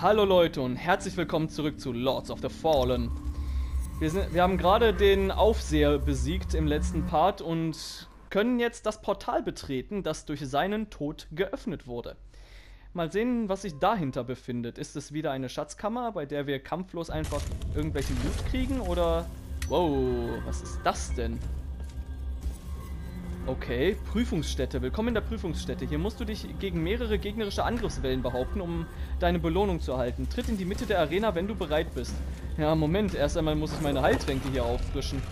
Hallo Leute und herzlich willkommen zurück zu Lords of the Fallen. Wir, sind, wir haben gerade den Aufseher besiegt im letzten Part und können jetzt das Portal betreten, das durch seinen Tod geöffnet wurde. Mal sehen, was sich dahinter befindet. Ist es wieder eine Schatzkammer, bei der wir kampflos einfach irgendwelchen Loot kriegen oder... Wow, was ist das denn? Okay, Prüfungsstätte. Willkommen in der Prüfungsstätte. Hier musst du dich gegen mehrere gegnerische Angriffswellen behaupten, um deine Belohnung zu erhalten. Tritt in die Mitte der Arena, wenn du bereit bist. Ja, Moment. Erst einmal muss ich meine Heiltränke hier auffrischen.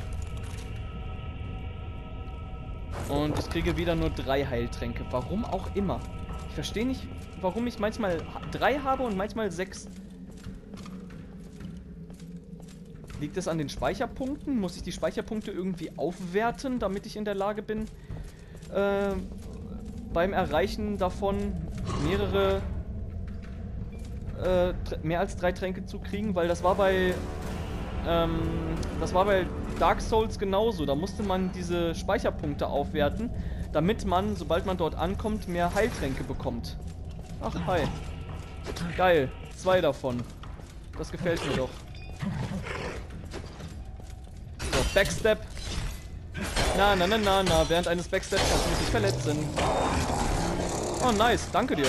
Und ich kriege wieder nur drei Heiltränke. Warum auch immer. Ich verstehe nicht, warum ich manchmal drei habe und manchmal sechs. Liegt es an den Speicherpunkten? Muss ich die Speicherpunkte irgendwie aufwerten, damit ich in der Lage bin, äh, beim Erreichen davon mehrere, äh, mehr als drei Tränke zu kriegen? Weil das war bei, ähm, das war bei Dark Souls genauso. Da musste man diese Speicherpunkte aufwerten, damit man, sobald man dort ankommt, mehr Heiltränke bekommt. Ach, hi. Geil. Zwei davon. Das gefällt mir doch. Backstep. Na, na, na, na, na. Während eines Backsteps kannst du mich nicht verletzen. Oh, nice. Danke dir.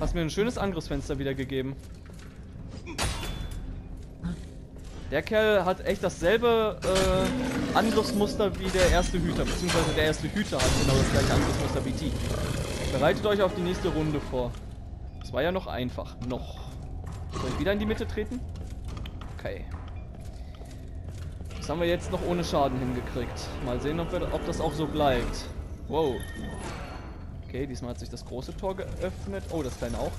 Hast mir ein schönes Angriffsfenster wiedergegeben. Der Kerl hat echt dasselbe äh, Angriffsmuster wie der erste Hüter. Beziehungsweise der erste Hüter hat genau das gleiche Angriffsmuster wie T. Bereitet euch auf die nächste Runde vor. Das war ja noch einfach. Noch. Soll ich wieder in die Mitte treten? Okay. Das haben wir jetzt noch ohne Schaden hingekriegt. Mal sehen, ob, wir, ob das auch so bleibt. Wow. Okay, diesmal hat sich das große Tor geöffnet. Oh, das kleine auch.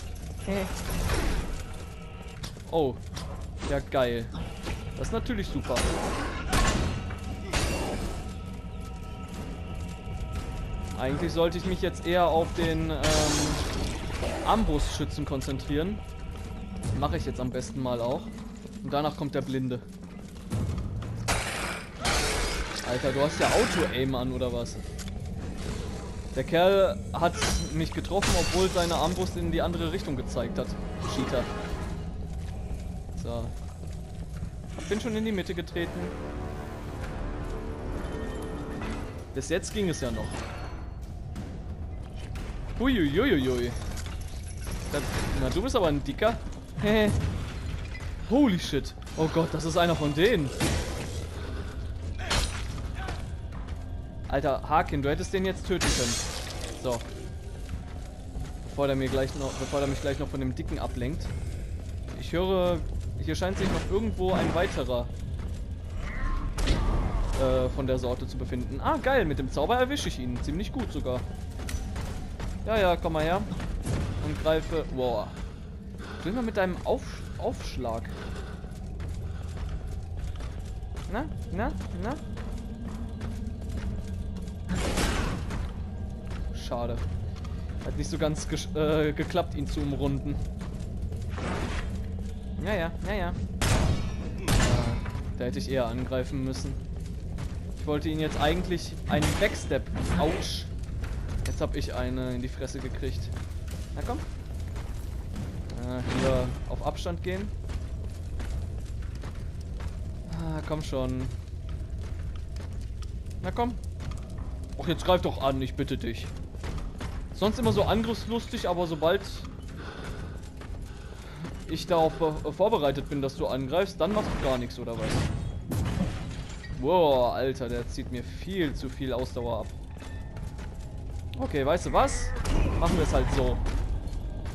Oh. Ja, geil. Das ist natürlich super. Eigentlich sollte ich mich jetzt eher auf den ähm, Armbrustschützen konzentrieren. Mache ich jetzt am besten mal auch. Und danach kommt der Blinde. Alter, du hast ja Auto-Aim an, oder was? Der Kerl hat mich getroffen, obwohl seine Armbrust in die andere Richtung gezeigt hat. Cheater. So. Ich bin schon in die Mitte getreten. Bis jetzt ging es ja noch. Huiuiuiui. Na, du bist aber ein dicker. Holy shit. Oh Gott, das ist einer von denen. Alter, Harkin, du hättest den jetzt töten können. So. Bevor der mir gleich noch, bevor der mich gleich noch von dem Dicken ablenkt. Ich höre, hier scheint sich noch irgendwo ein weiterer äh, von der Sorte zu befinden. Ah, geil, mit dem Zauber erwische ich ihn. Ziemlich gut sogar. Ja, ja, komm mal her. Und greife. Wow. Du immer mit deinem Auf, Aufschlag. Na, na, na? Schade. Hat nicht so ganz äh, geklappt, ihn zu umrunden. Naja, naja. Ja, da hätte ich eher angreifen müssen. Ich wollte ihn jetzt eigentlich einen Backstep. Autsch. Jetzt habe ich eine in die Fresse gekriegt. Na komm. Äh, hier auf Abstand gehen. Ah, komm schon. Na komm. Och, jetzt greif doch an, ich bitte dich. Sonst immer so angriffslustig, aber sobald ich darauf vorbereitet bin, dass du angreifst, dann machst du gar nichts, oder was? Wow, Alter, der zieht mir viel zu viel Ausdauer ab. Okay, weißt du was? Machen wir es halt so.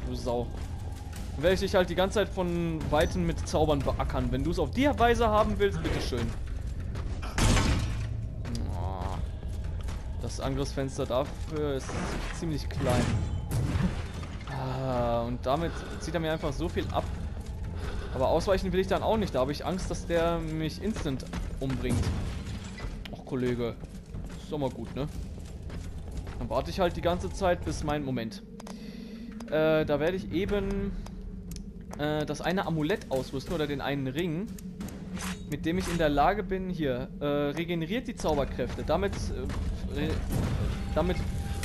Du Sau. Dann werde ich dich halt die ganze Zeit von Weitem mit Zaubern beackern. Wenn du es auf die Weise haben willst, bitteschön. Angriffsfenster dafür ist ziemlich klein. Ah, und damit zieht er mir einfach so viel ab. Aber ausweichen will ich dann auch nicht. Da habe ich Angst, dass der mich instant umbringt. Och, Kollege. Ist doch mal gut, ne? Dann warte ich halt die ganze Zeit bis mein Moment. Äh, da werde ich eben äh, das eine Amulett ausrüsten oder den einen Ring mit dem ich in der Lage bin, hier, äh, regeneriert die Zauberkräfte. Damit, äh, re damit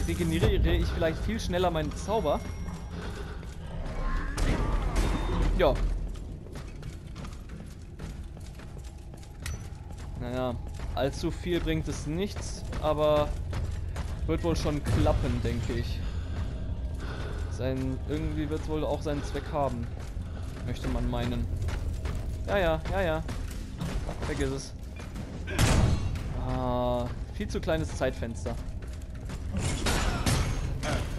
regeneriere ich vielleicht viel schneller meinen Zauber. Ja. Naja, allzu viel bringt es nichts, aber wird wohl schon klappen, denke ich. Sein, irgendwie wird es wohl auch seinen Zweck haben. Möchte man meinen. Ja, ja, ja, ja. Vergiss es. Ah, viel zu kleines Zeitfenster.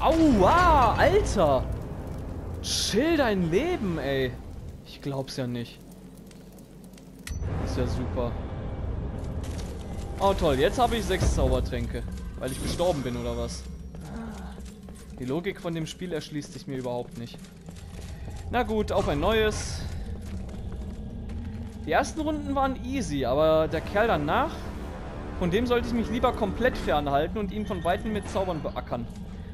Aua, Alter! Chill dein Leben, ey. Ich glaub's ja nicht. Ist ja super. Oh toll, jetzt habe ich sechs Zaubertränke. Weil ich gestorben bin, oder was? Die Logik von dem Spiel erschließt sich mir überhaupt nicht. Na gut, auf ein neues. Die ersten Runden waren easy, aber der Kerl danach, von dem sollte ich mich lieber komplett fernhalten und ihn von Weitem mit Zaubern beackern.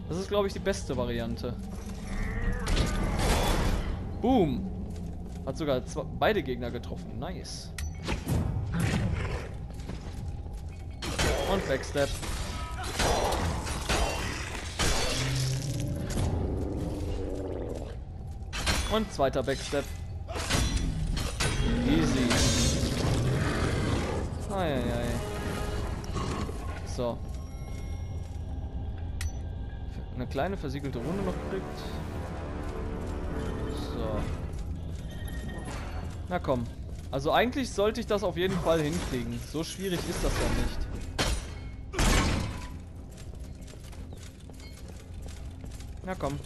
Das ist, glaube ich, die beste Variante. Boom. Hat sogar zwei, beide Gegner getroffen. Nice. Und Backstep. Und zweiter Backstep. Easy. Eieiei. So. Eine kleine versiegelte Runde noch kriegt. So. Na komm. Also eigentlich sollte ich das auf jeden Fall hinkriegen. So schwierig ist das ja nicht. Na komm.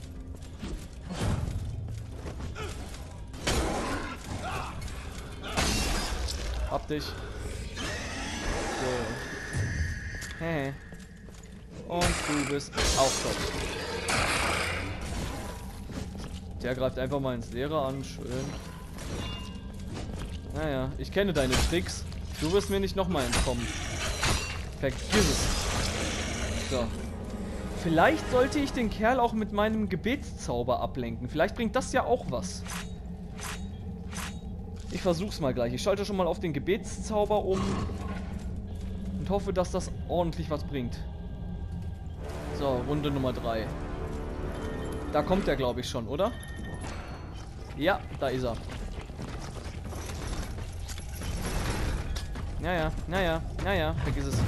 Dich. So. Hey. Und du bist auch tot. Der greift einfach mal ins Leere an. Schön. Naja, ich kenne deine Tricks. Du wirst mir nicht nochmal entkommen. Vergiss es. So. Vielleicht sollte ich den Kerl auch mit meinem Gebetszauber ablenken. Vielleicht bringt das ja auch was. Ich versuch's mal gleich. Ich schalte schon mal auf den Gebetszauber um. Und hoffe, dass das ordentlich was bringt. So, Runde Nummer 3. Da kommt er, glaube ich, schon, oder? Ja, da ist er. Naja, naja, naja, vergiss es.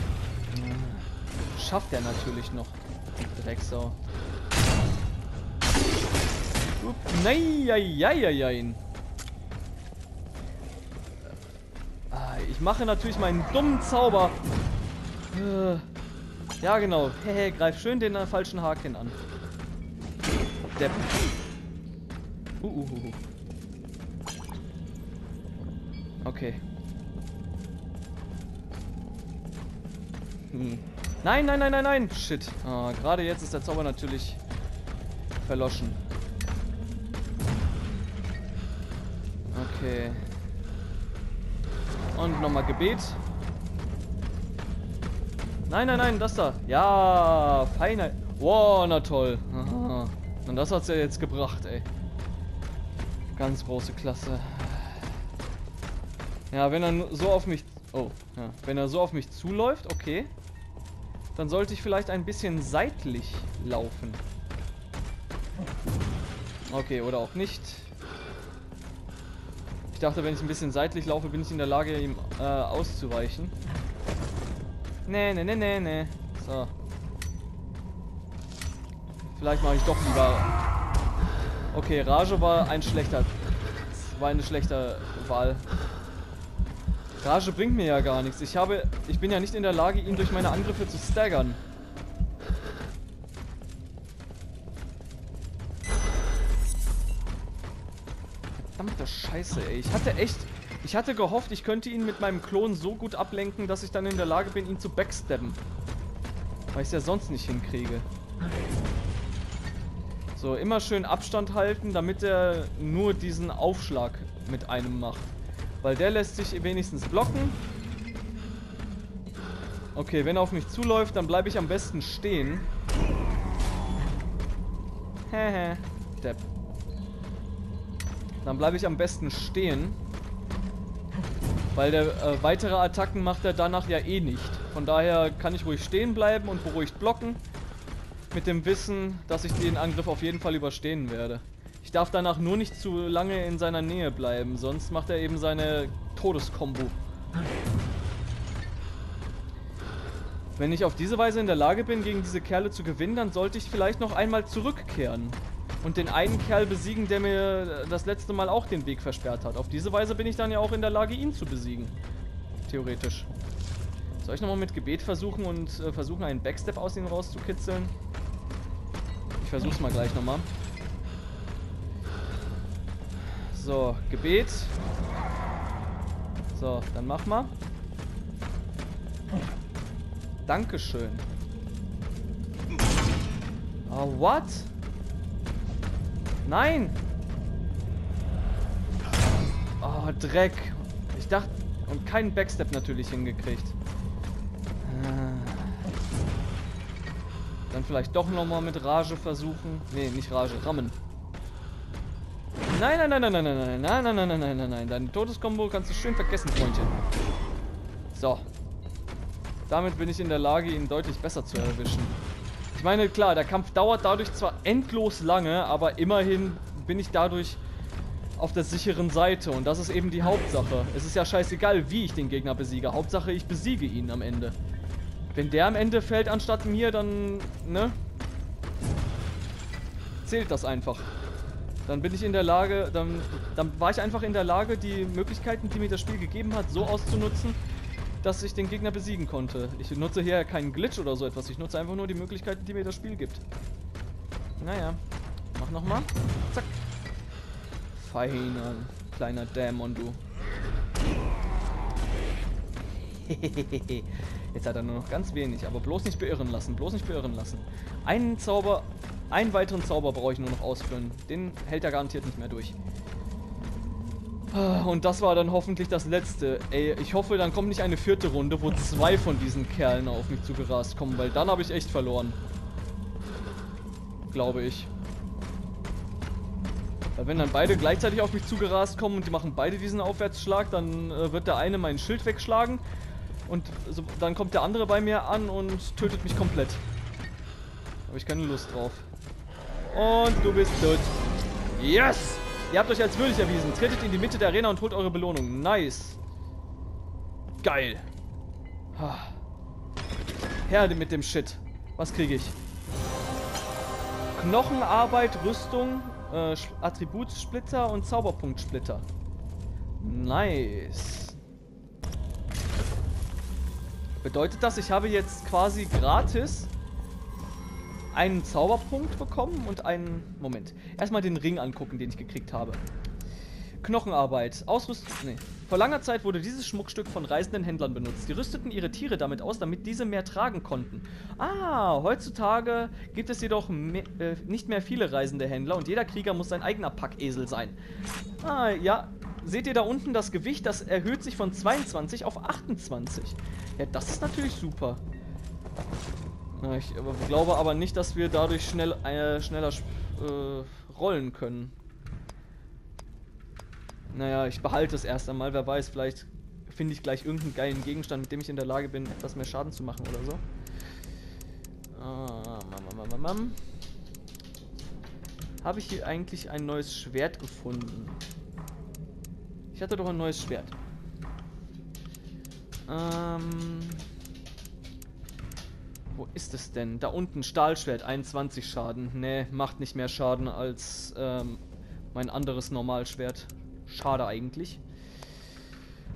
Schafft er natürlich noch. Drecksau. Nein, nein, Ich mache natürlich meinen dummen Zauber. Äh, ja, genau. Hehe, greif schön den äh, falschen Haken an. Depp. Uh, uh, uh, uh. Okay. Hm. Nein, nein, nein, nein, nein. Shit. Oh, Gerade jetzt ist der Zauber natürlich verloschen. Okay. Und nochmal Gebet. Nein, nein, nein, das da. Ja, feiner. Wow, na toll. Aha. Und das hat's ja jetzt gebracht, ey. Ganz große Klasse. Ja, wenn er so auf mich... Oh, ja. Wenn er so auf mich zuläuft, okay. Dann sollte ich vielleicht ein bisschen seitlich laufen. Okay, oder auch nicht. Ich dachte, wenn ich ein bisschen seitlich laufe, bin ich in der Lage, ihm äh, auszuweichen. Nee, nee, nee, nee, nee. So. Vielleicht mache ich doch lieber... Okay, Rage war ein schlechter... War eine schlechte Wahl. Rage bringt mir ja gar nichts. Ich habe... Ich bin ja nicht in der Lage, ihn durch meine Angriffe zu staggern. Scheiße, ey. Ich hatte echt... Ich hatte gehofft, ich könnte ihn mit meinem Klon so gut ablenken, dass ich dann in der Lage bin, ihn zu backstabben. Weil ich es ja sonst nicht hinkriege. So, immer schön Abstand halten, damit er nur diesen Aufschlag mit einem macht. Weil der lässt sich wenigstens blocken. Okay, wenn er auf mich zuläuft, dann bleibe ich am besten stehen. Hehe, Depp. Dann bleibe ich am besten stehen. Weil der äh, weitere Attacken macht er danach ja eh nicht. Von daher kann ich ruhig stehen bleiben und beruhigt blocken. Mit dem Wissen, dass ich den Angriff auf jeden Fall überstehen werde. Ich Ich darf danach nur nicht zu lange in seiner Nähe bleiben, sonst macht er eben seine Todeskombo. Wenn ich auf diese Weise in der Lage bin, gegen diese Kerle zu gewinnen, dann sollte ich vielleicht noch einmal zurückkehren. Und den einen Kerl besiegen, der mir das letzte Mal auch den Weg versperrt hat. Auf diese Weise bin ich dann ja auch in der Lage, ihn zu besiegen. Theoretisch. Soll ich nochmal mit Gebet versuchen und äh, versuchen, einen Backstep aus ihm rauszukitzeln? Ich versuch's mal gleich nochmal. So, Gebet. So, dann mach mal. Dankeschön. Oh, what? Nein! Oh, Dreck. Ich dachte... Und keinen Backstep natürlich hingekriegt. Ah. Dann vielleicht doch nochmal mit Rage versuchen. Nee, nicht Rage, Rammen. Nein, nein, nein, nein, nein, nein, nein, nein, nein, nein, nein, nein, nein, nein. Dein Todeskombo kannst du schön vergessen, Freundchen. So. Damit bin ich in der Lage, ihn deutlich besser zu erwischen. Ich meine, klar, der Kampf dauert dadurch zwar endlos lange, aber immerhin bin ich dadurch auf der sicheren Seite. Und das ist eben die Hauptsache. Es ist ja scheißegal, wie ich den Gegner besiege. Hauptsache, ich besiege ihn am Ende. Wenn der am Ende fällt anstatt mir, dann, ne? Zählt das einfach. Dann bin ich in der Lage, dann, dann war ich einfach in der Lage, die Möglichkeiten, die mir das Spiel gegeben hat, so auszunutzen, dass ich den Gegner besiegen konnte. Ich nutze hier keinen Glitch oder so etwas. Ich nutze einfach nur die Möglichkeiten, die mir das Spiel gibt. Naja. Mach nochmal. Zack. Feiner, kleiner Dämon, du. Jetzt hat er nur noch ganz wenig, aber bloß nicht beirren lassen, bloß nicht beirren lassen. Einen Zauber, einen weiteren Zauber brauche ich nur noch ausführen. Den hält er garantiert nicht mehr durch. Und das war dann hoffentlich das letzte. Ey, ich hoffe, dann kommt nicht eine vierte Runde, wo zwei von diesen Kerlen auf mich zugerast kommen, weil dann habe ich echt verloren. Glaube ich. Weil wenn dann beide gleichzeitig auf mich zugerast kommen und die machen beide diesen Aufwärtsschlag, dann äh, wird der eine meinen Schild wegschlagen und so, dann kommt der andere bei mir an und tötet mich komplett. Habe ich keine Lust drauf. Und du bist tot. Yes! Ihr habt euch als würdig erwiesen. Tretet in die Mitte der Arena und holt eure Belohnung. Nice. Geil. Her mit dem Shit. Was kriege ich? Knochenarbeit, Rüstung, äh, Attributssplitter und Zauberpunktsplitter. Nice. Bedeutet das, ich habe jetzt quasi gratis einen Zauberpunkt bekommen und einen... Moment. Erstmal den Ring angucken, den ich gekriegt habe. Knochenarbeit. Ausrüstung... Nee. Vor langer Zeit wurde dieses Schmuckstück von reisenden Händlern benutzt. Die rüsteten ihre Tiere damit aus, damit diese mehr tragen konnten. Ah, heutzutage gibt es jedoch mehr, äh, nicht mehr viele reisende Händler und jeder Krieger muss sein eigener Packesel sein. Ah, ja. Seht ihr da unten das Gewicht? Das erhöht sich von 22 auf 28. Ja, das ist natürlich super. Ich glaube aber nicht, dass wir dadurch schnell, äh, schneller äh, rollen können. Naja, ich behalte es erst einmal. Wer weiß, vielleicht finde ich gleich irgendeinen geilen Gegenstand, mit dem ich in der Lage bin, etwas mehr Schaden zu machen oder so. Ah, mam, mam, mam, Habe ich hier eigentlich ein neues Schwert gefunden? Ich hatte doch ein neues Schwert. Ähm... Wo ist es denn? Da unten, Stahlschwert, 21 Schaden. Ne, macht nicht mehr Schaden als ähm, mein anderes Normalschwert. Schade eigentlich.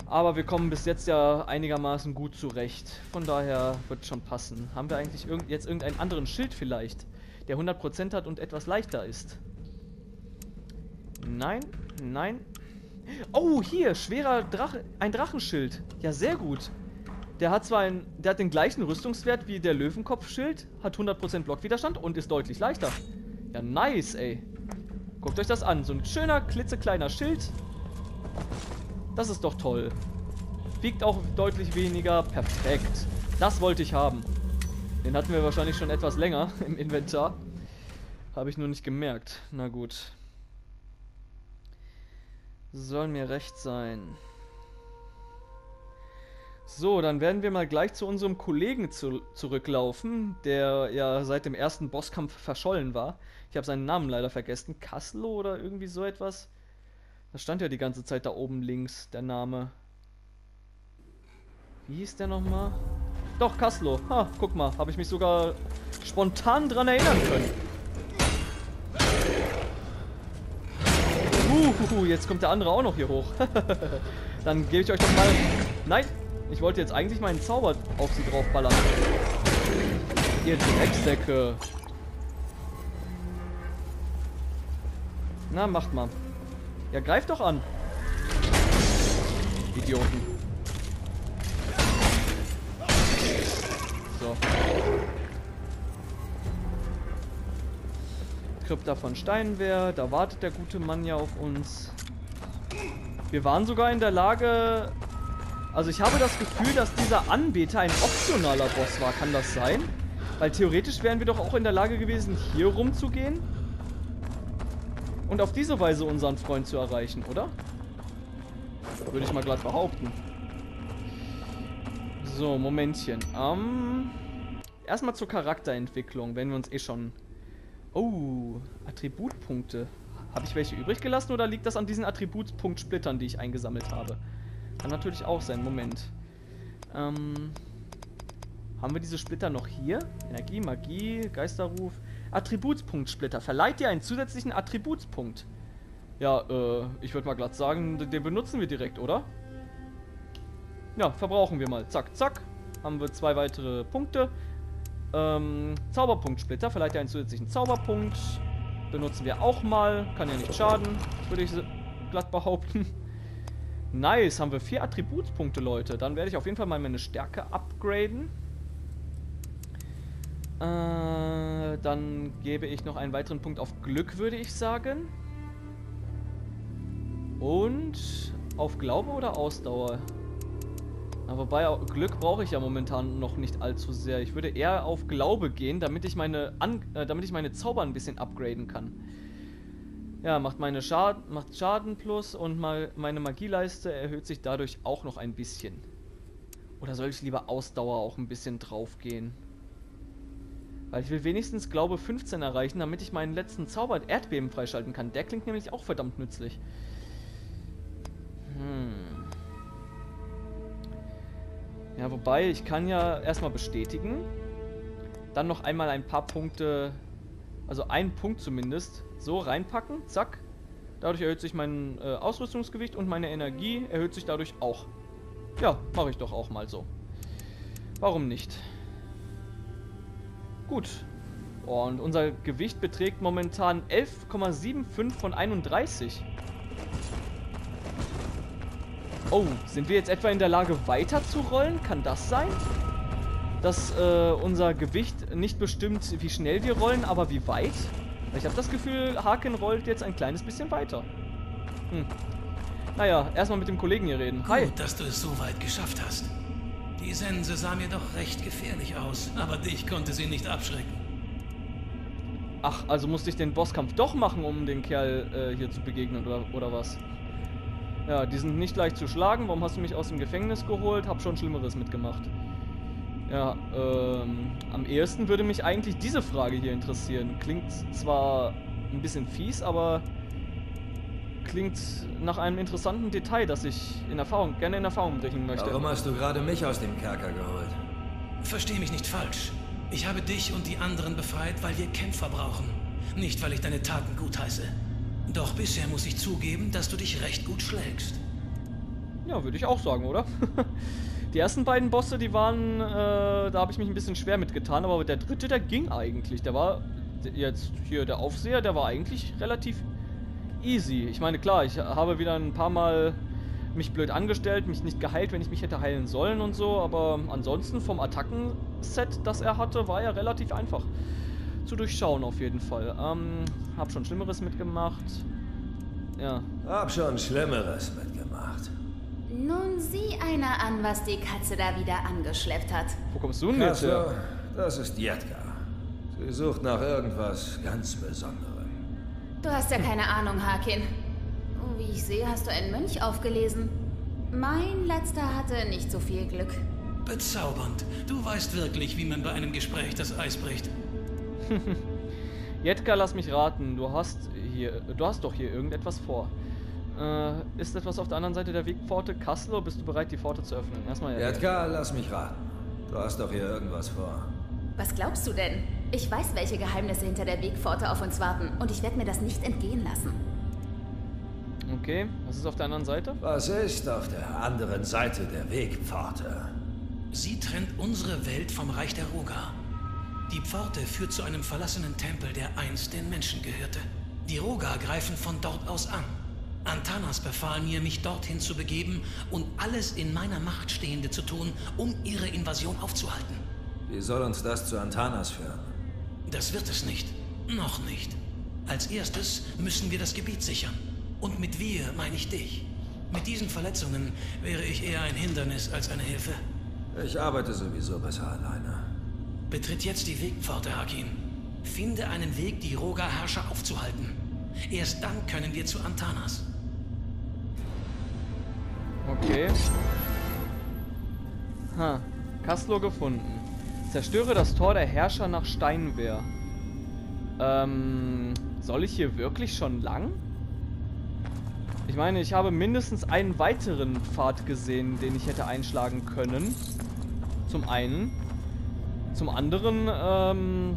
Aber wir kommen bis jetzt ja einigermaßen gut zurecht. Von daher wird schon passen. Haben wir eigentlich irg jetzt irgendeinen anderen Schild vielleicht, der 100% hat und etwas leichter ist? Nein, nein. Oh, hier, schwerer Drache, ein Drachenschild. Ja, sehr gut. Der hat zwar ein, der hat den gleichen Rüstungswert wie der Löwenkopfschild, hat 100% Blockwiderstand und ist deutlich leichter. Ja, nice, ey. Guckt euch das an. So ein schöner, klitzekleiner Schild. Das ist doch toll. Wiegt auch deutlich weniger. Perfekt. Das wollte ich haben. Den hatten wir wahrscheinlich schon etwas länger im Inventar. Habe ich nur nicht gemerkt. Na gut. Soll mir recht sein. So, dann werden wir mal gleich zu unserem Kollegen zu zurücklaufen, der ja seit dem ersten Bosskampf verschollen war. Ich habe seinen Namen leider vergessen. Kaslo oder irgendwie so etwas. Das stand ja die ganze Zeit da oben links, der Name. Wie hieß der nochmal? Doch, Kaslo. Ha, guck mal, habe ich mich sogar spontan dran erinnern können. Uhuhu, jetzt kommt der andere auch noch hier hoch. Dann gebe ich euch doch mal... Nein, ich wollte jetzt eigentlich meinen Zauber auf sie draufballern. Ihr Drecksäcke. Na, macht mal. Ja, greift doch an. Idioten. So. Krypta von Steinwehr, da wartet der gute Mann ja auf uns. Wir waren sogar in der Lage... Also ich habe das Gefühl, dass dieser Anbeter ein optionaler Boss war. Kann das sein? Weil theoretisch wären wir doch auch in der Lage gewesen, hier rumzugehen. Und auf diese Weise unseren Freund zu erreichen, oder? Würde ich mal glatt behaupten. So, Momentchen. Ähm, erstmal zur Charakterentwicklung, wenn wir uns eh schon... Oh, Attributpunkte. Habe ich welche übrig gelassen oder liegt das an diesen Attributspunkt-Splittern, die ich eingesammelt habe? Kann natürlich auch sein. Moment. Ähm, haben wir diese Splitter noch hier? Energie, Magie, Geisterruf. Attributspunkt-Splitter. Verleiht dir einen zusätzlichen Attributspunkt. Ja, äh, ich würde mal glatt sagen, den benutzen wir direkt, oder? Ja, verbrauchen wir mal. Zack, zack. Haben wir zwei weitere Punkte. Ähm, Zauberpunkt-Splitter. Verleiht dir einen zusätzlichen Zauberpunkt. Benutzen wir auch mal. Kann ja nicht schaden, würde ich glatt behaupten. Nice, haben wir vier Attributspunkte, Leute. Dann werde ich auf jeden Fall mal meine Stärke upgraden. Äh, dann gebe ich noch einen weiteren Punkt auf Glück, würde ich sagen. Und auf Glaube oder Ausdauer? Na, wobei, Glück brauche ich ja momentan noch nicht allzu sehr. Ich würde eher auf Glaube gehen, damit ich meine, An äh, damit ich meine Zauber ein bisschen upgraden kann. Ja, macht meine Schaden, macht Schaden plus und mal meine Magieleiste erhöht sich dadurch auch noch ein bisschen. Oder soll ich lieber Ausdauer auch ein bisschen draufgehen? Weil ich will wenigstens, glaube 15 erreichen, damit ich meinen letzten Zauber Erdbeben freischalten kann. Der klingt nämlich auch verdammt nützlich. Hm. Ja, wobei, ich kann ja erstmal bestätigen. Dann noch einmal ein paar Punkte, also einen Punkt zumindest, so reinpacken. Zack. Dadurch erhöht sich mein äh, Ausrüstungsgewicht und meine Energie erhöht sich dadurch auch. Ja, mache ich doch auch mal so. Warum nicht? Gut. Und unser Gewicht beträgt momentan 11,75 von 31. Oh, sind wir jetzt etwa in der Lage weiter zu rollen? Kann das sein? Dass äh, unser Gewicht nicht bestimmt, wie schnell wir rollen, aber wie weit? Ich habe das Gefühl, Haken rollt jetzt ein kleines bisschen weiter. Hm. Naja, erstmal mit dem Kollegen hier reden. Hi. Gut, dass du es so weit geschafft hast. Die Sense sah mir doch recht gefährlich aus, aber dich konnte sie nicht abschrecken. Ach, also musste ich den Bosskampf doch machen, um den Kerl äh, hier zu begegnen, oder, oder was? Ja, die sind nicht leicht zu schlagen. Warum hast du mich aus dem Gefängnis geholt? Hab schon Schlimmeres mitgemacht. Ja, ähm, am ehesten würde mich eigentlich diese Frage hier interessieren. Klingt zwar ein bisschen fies, aber klingt nach einem interessanten Detail, das ich in Erfahrung, gerne in Erfahrung bringen möchte. Warum hast du gerade mich aus dem Kerker geholt? Versteh mich nicht falsch. Ich habe dich und die anderen befreit, weil wir Kämpfer brauchen. Nicht, weil ich deine Taten gutheiße. Doch bisher muss ich zugeben, dass du dich recht gut schlägst. Ja, würde ich auch sagen, oder? die ersten beiden Bosse, die waren, äh, da habe ich mich ein bisschen schwer mitgetan, aber der dritte, der ging eigentlich. Der war jetzt hier der Aufseher, der war eigentlich relativ easy. Ich meine, klar, ich habe wieder ein paar Mal mich blöd angestellt, mich nicht geheilt, wenn ich mich hätte heilen sollen und so, aber ansonsten vom Attacken-Set, das er hatte, war er relativ einfach zu durchschauen auf jeden Fall. Ähm, hab schon Schlimmeres mitgemacht. Ja. Hab schon Schlimmeres mitgemacht. Nun sieh einer an, was die Katze da wieder angeschleppt hat. Wo kommst du denn jetzt her? Das ist Jedka. Sie sucht nach irgendwas ganz Besonderem. Du hast ja keine Ahnung, Hakin. Wie ich sehe, hast du einen Mönch aufgelesen. Mein letzter hatte nicht so viel Glück. Bezaubernd. Du weißt wirklich, wie man bei einem Gespräch das Eis bricht. Jetka, lass mich raten. Du hast hier, du hast doch hier irgendetwas vor. Äh, ist etwas auf der anderen Seite der Wegpforte? Kassel, oder bist du bereit, die Pforte zu öffnen? Erstmal ja. Edgar, lass mich raten. Du hast doch hier irgendwas vor. Was glaubst du denn? Ich weiß, welche Geheimnisse hinter der Wegpforte auf uns warten und ich werde mir das nicht entgehen lassen. Okay, was ist auf der anderen Seite? Was ist auf der anderen Seite der Wegpforte? Sie trennt unsere Welt vom Reich der Roga. Die Pforte führt zu einem verlassenen Tempel, der einst den Menschen gehörte. Die Roga greifen von dort aus an. Antanas befahl mir, mich dorthin zu begeben und alles in meiner Macht Stehende zu tun, um ihre Invasion aufzuhalten. Wie soll uns das zu Antanas führen? Das wird es nicht. Noch nicht. Als erstes müssen wir das Gebiet sichern. Und mit wir meine ich dich. Mit diesen Verletzungen wäre ich eher ein Hindernis als eine Hilfe. Ich arbeite sowieso besser alleine. Betritt jetzt die Wegpforte, Hakin. Finde einen Weg, die Roga-Herrscher aufzuhalten. Erst dann können wir zu Antanas. Okay. Ha, Kaslo gefunden. Zerstöre das Tor der Herrscher nach Steinwehr. Ähm, soll ich hier wirklich schon lang? Ich meine, ich habe mindestens einen weiteren Pfad gesehen, den ich hätte einschlagen können. Zum einen. Zum anderen, ähm,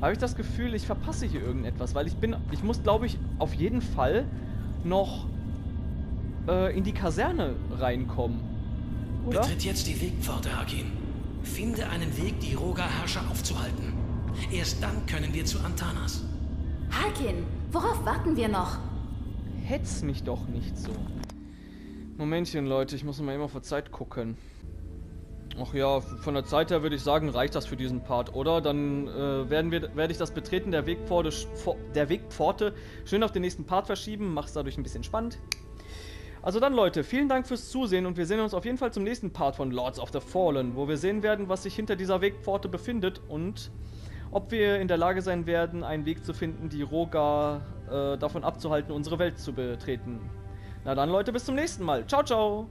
habe ich das Gefühl, ich verpasse hier irgendetwas, weil ich bin, ich muss, glaube ich, auf jeden Fall noch äh, in die Kaserne reinkommen. Oder? Betritt jetzt die Wegpforte, Hakin. Finde einen Weg, die Roga-Herrscher aufzuhalten. Erst dann können wir zu Antanas. Harkin, worauf warten wir noch? Hetz mich doch nicht so. Momentchen, Leute, ich muss mal immer vor Zeit gucken. Ach ja, von der Zeit her würde ich sagen, reicht das für diesen Part, oder? Dann äh, werden wir, werde ich das Betreten der Wegpforte, der Wegpforte schön auf den nächsten Part verschieben, mach's dadurch ein bisschen spannend. Also dann Leute, vielen Dank fürs Zusehen und wir sehen uns auf jeden Fall zum nächsten Part von Lords of the Fallen, wo wir sehen werden, was sich hinter dieser Wegpforte befindet und ob wir in der Lage sein werden, einen Weg zu finden, die Roga äh, davon abzuhalten, unsere Welt zu betreten. Na dann Leute, bis zum nächsten Mal. Ciao, ciao!